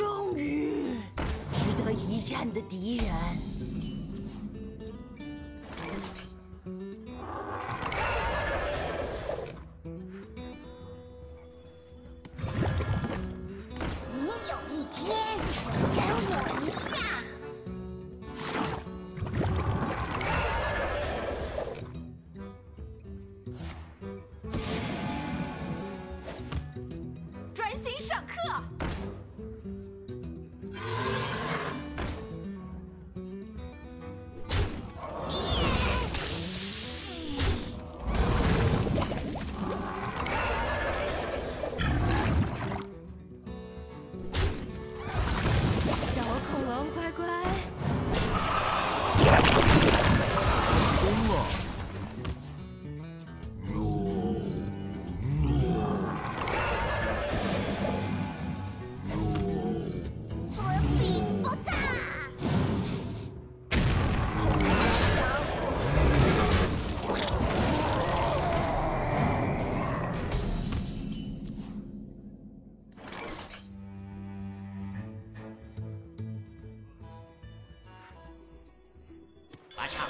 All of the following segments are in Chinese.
终于，值得一战的敌人。你有一天能给我一下。I can't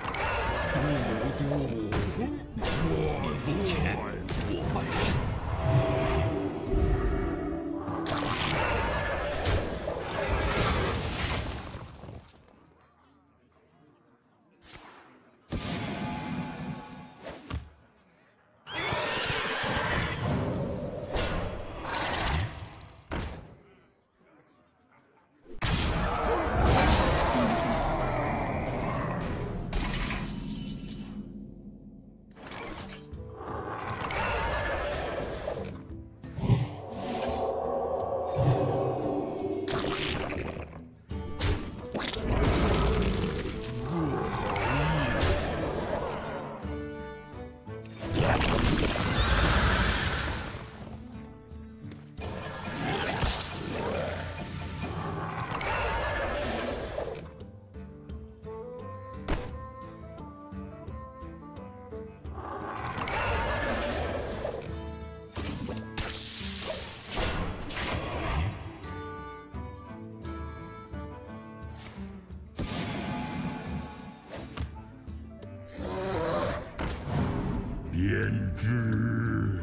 天之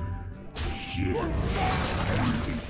现。